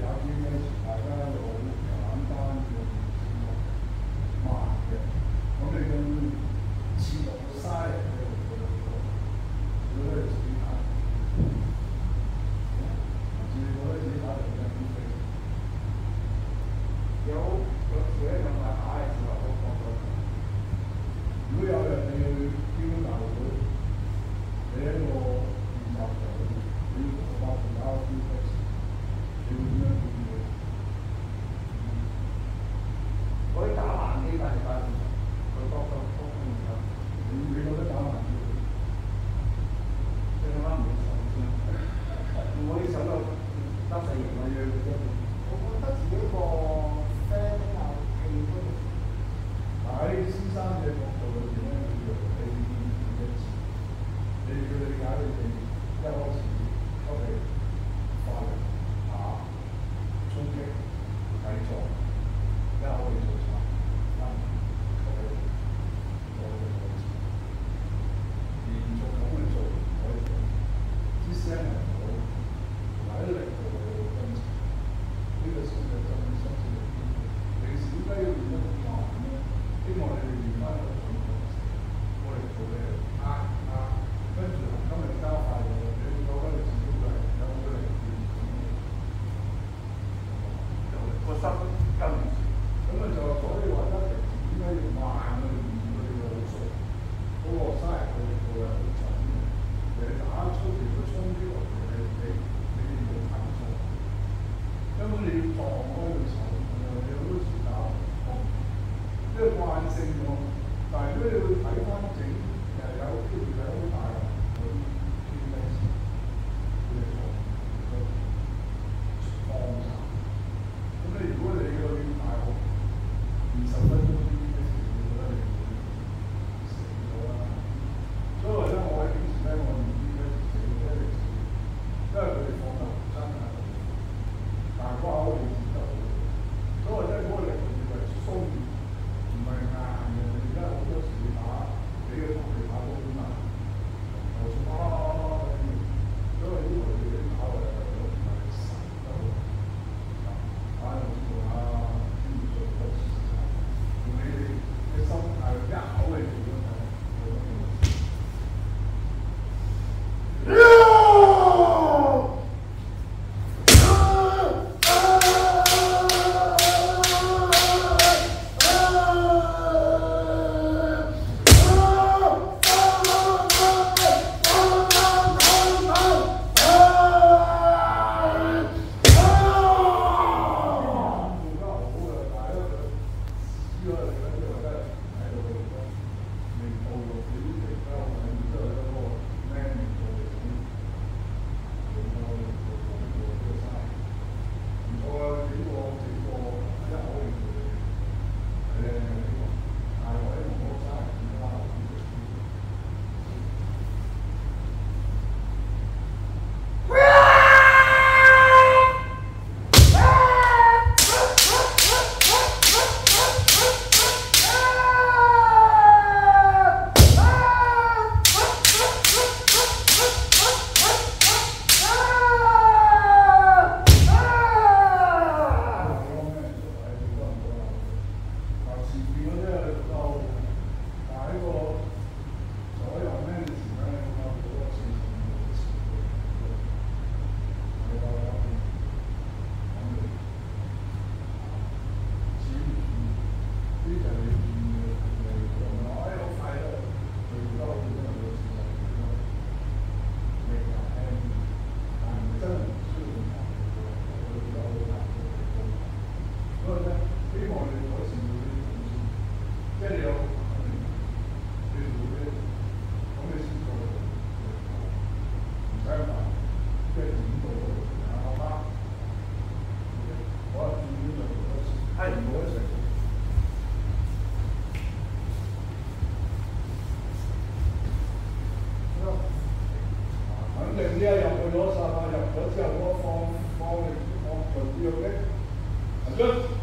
搞啲咩？大家一個好簡單、一個唔錯、慢嘅。我哋嘅節目嘅好多，都係啲？Giờ gặp người 放放 sao? Dạ, bữa.